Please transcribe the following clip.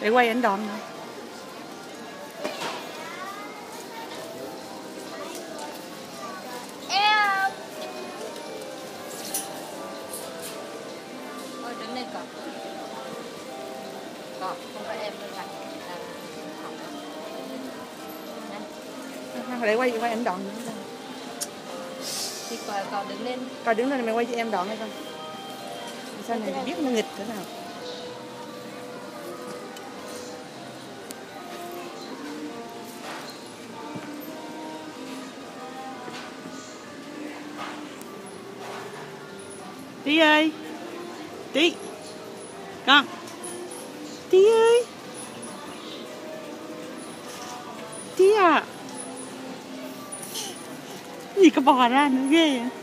để quay ảnh đoạn nữa cỏ không phải em này là để quay quay ảnh đoạn nữa thì cỏ đứng lên. Coi đứng lên mày quay cho em đoạn hay không sao này biết nó nghịch thế nào tí ơi. Tí. Con. Tí ơi. Tí à gì có bò ra nữa ghê vậy?